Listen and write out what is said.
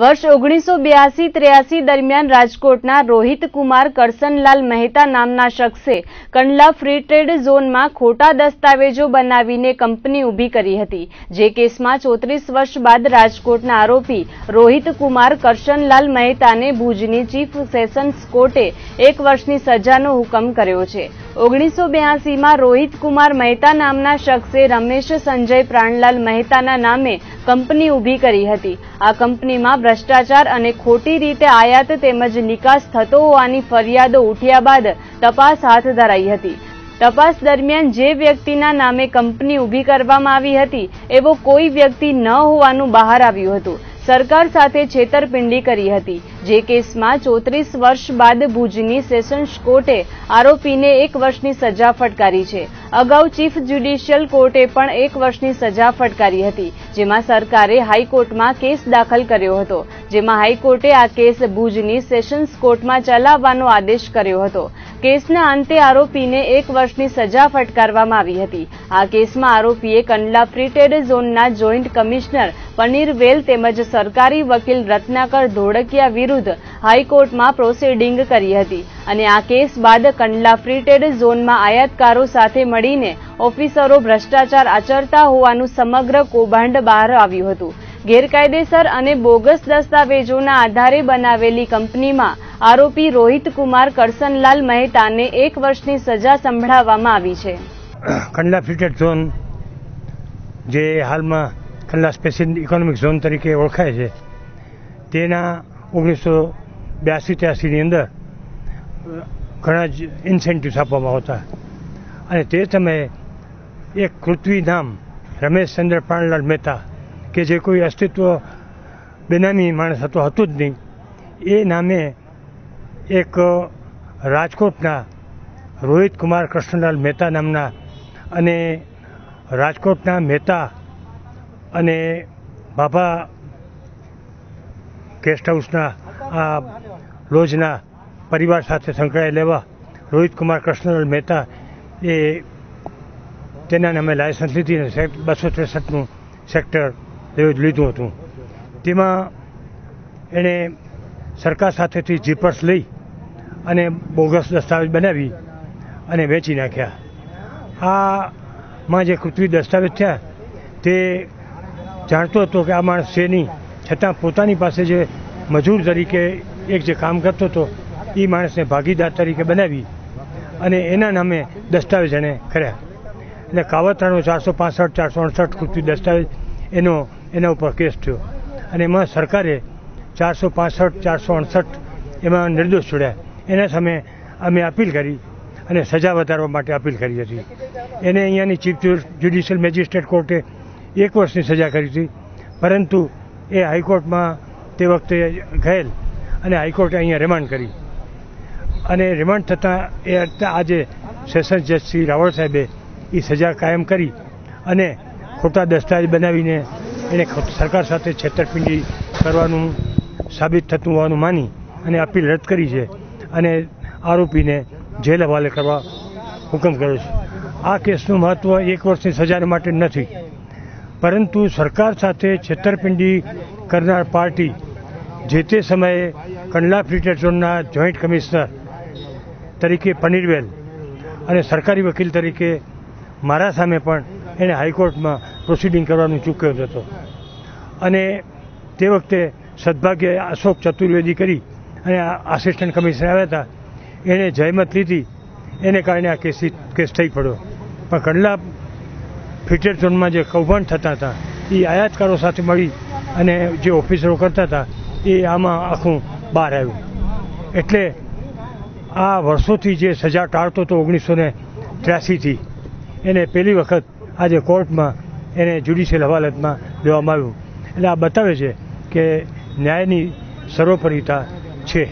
વર્ષ ઓગણીસો બ્યાસી ત્ર્યાસી દરમિયાન રાજકોટના રોહિત કુમાર કરસનલાલ મહેતા નામના શખ્સે કંડલા ફ્રી ટ્રેડ ઝોનમાં ખોટા દસ્તાવેજો બનાવીને કંપની ઊભી કરી હતી. જે કેસમાં ચોત્રીસ વર્ષ બાદ રાજકોટના આરોપી રોહિત કુમાર કરશનલાલ મહેતાને ભુજની ચીફ સેશન્સ કોર્ટે એક વર્ષની સજાનો હુકમ કર્યો છે. ઓગણીસો બ્યાસીમાં રોહિત કુમાર મહેતા નામના શખ્સે રમેશ સંજય પ્રાણલાલ મહેતાના નામે કંપની ઊભી કરી હતી. આ કંપનીમાં ભ્રષ્ટાચાર અને ખોટી રીતે આયાત તેમજ નિકાસ થતો હોવાની ફરિયાદો ઉઠ્યા બાદ તપાસ હાથ ધરાઈ હતી. તપાસ દરમિયાન જે વ્યક્તિના નામે કંપની ઊભી કરવામાં આવી હતી એવો કોઈ વ્યક્તિ ન હોવાનું બહાર આવ્યું હતું. સરકાર સાથે છેતરપિંડી કરી હતી. જે કેસમાં ચોત્રીસ વર્ષ બાદ ભુજની સેશન્સ કોર્ટે આરોપીને એક વર્ષની સજા ફટકારી છે. અગાઉ ચીફ જ્યુડિશિયલ કોર્ટે પણ એક વર્ષની સજા ફટકારી હતી, જેમાં સરકારે હાઈકોર્ટમાં કેસ દાખલ કર્યો હતો. જેમાં હાઈકોર્ટે આ કેસ ભુજની સેશન્સ કોર્ટમાં ચલાવવાનો આદેશ કર્યો હતો. કેસના અંતે આરોપીને એક વર્ષની સજા ફટકારવામાં આવી હતી. આ કેસમાં આરોપીએ કંડલા ફ્રી ટ્રેડ ઝોનના જોઈન્ટ કમિશનર પનીર વેલ તેમજ સરકારી વકીલ રત્નાકર ધોળકિયા વિરુદ્ધ હાઈકોર્ટમાં પ્રોસિડિંગ કરી હતી અને આ કેસ બાદ કંડલા ફ્રી ટ્રેડ ઝોનમાં આયાતકારો સાથે મળીને ઓફિસરો ભ્રષ્ટાચાર આચરતા હોવાનું સમગ્ર કૌભાંડ બહાર આવ્યું હતું. ગેરકાયદેસર અને બોગસ દસ્તાવેજોના આધારે બનાવેલી કંપનીમાં આરોપી રોહિત કુમાર કરસનલાલ મહેતાને એક વર્ષની સજા સંભળાવવામાં આવી છે. કંડલા ફ્રીટેડ ઝોન, જે હાલમાં કંડલા સ્પેશિયલ ઇકોનોમિક ઝોન તરીકે ઓળખાય છે, તેના ઓગણીસો બ્યાસી ત્યાસીની અંદર ઘણા જ ઇન્સેન્ટિવ્સ આપવામાં આવતા. અને તે સમયે એક કૃત્વી નામ રમેશચંદ્ર પ્રાણલાલ મહેતા, કે જે કોઈ અસ્તિત્વ બેનામી માણસ હતો, હતું જ નહીં, એ નામે એક રાજકોટના રોહિત કુમાર કૃષ્ણલાલ મહેતા નામના અને રાજકોટના મહેતા અને બાબા ગેસ્ટ હાઉસના આ લોજના પરિવાર સાથે સંકળાયેલ એવા રોહિત કુમાર કૃષ્ણલાલ મહેતા એ તેના નામે લાયસન્સ લીધી અને બસો ત્રેસઠનું સેક્ટર લીધું હતું. તેમાં એણે સરકાર સાથેથી જીપર્સ લઈ અને બોગસ દસ્તાવેજ બનાવી અને વેચી નાખ્યા. આમાં જે કૃત્રિમ દસ્તાવેજ થયા તે જાણતો હતો કે આ માણસ છે નહીં. છતાં પોતાની પાસે જે મજૂર તરીકે એક જે કામ કરતો હતો, એ માણસને ભાગીદાર તરીકે બનાવી અને એના નામે દસ્તાવેજ એણે કર્યા. એટલે કાવતરાનો ચારસો પાસઠ, ચારસો અડસઠ કૃત્રિમ દસ્તાવેજ એનો, એના ઉપર કેસ થયો. અને એમાં સરકારે ચારસો પાસઠ, ચારસો અડસઠ એમાં નિર્દોષ છોડ્યા. એના સામે અમે અપીલ કરી અને સજા વધારવા માટે અપીલ કરી હતી. એને અહીંયાની ચીફ જ્યુડિશિયલ મેજિસ્ટ્રેટ કોર્ટે એક વર્ષની સજા કરી હતી. પરંતુ એ હાઈકોર્ટમાં તે વખતે ગયેલ અને હાઈકોર્ટે અહીંયા રિમાન્ડ કરી. અને રિમાન્ડ થતાં એ આજે સેશન્સ જજ શ્રી રાવળ સાહેબે એ સજા કાયમ કરી અને ખોટા દસ્તાવેજ બનાવીને એને સરકાર સાથે છેતરપિંડી કરવાનું સાબિત થતું હોવાનું માની અને અપીલ રદ કરી છે. અને આરોપીને જેલ હવાલે કરવા હુકમ કર્યો છે. આ કેસનું મહત્ત્વ એક વર્ષની સજા માટે નથી. પરંતુ સરકાર સાથે છેતરપિંડી કરનાર પાર્ટી જે તે સમયે કંડલા ફ્રી ઝોનના જોઈન્ટ કમિશનર તરીકે પનીરવેલ અને સરકારી વકીલ તરીકે મારા સામે પણ એણે હાઈકોર્ટમાં પ્રોસિડિંગ કરવાનું ચૂક્યો હતો. અને તે વખતે સદભાગ્ય અશોક ચતુર્વેદી કરી અને આસિસ્ટન્ટ કમિશનર આવ્યા હતા એણે જહેમત લીધી. એને કારણે આ કેસ કેસ થઈ પડ્યો. પણ કંડલા ફિટેડ ઝોનમાં જે કૌભાંડ થતા હતા એ આયાતકારો સાથે મળી અને જે ઓફિસરો કરતા હતા, એ આમાં આખું બહાર આવ્યું. એટલે આ વર્ષોથી જે સજા ટાળતો હતો ઓગણીસો ને ત્ર્યાસીથી, એને પહેલી વખત આજે કોર્ટમાં એને જ્યુડિશિયલ હવાલતમાં લેવામાં આવ્યું. એટલે આ બતાવે છે કે ન્યાયની સર્વોપરિતા છે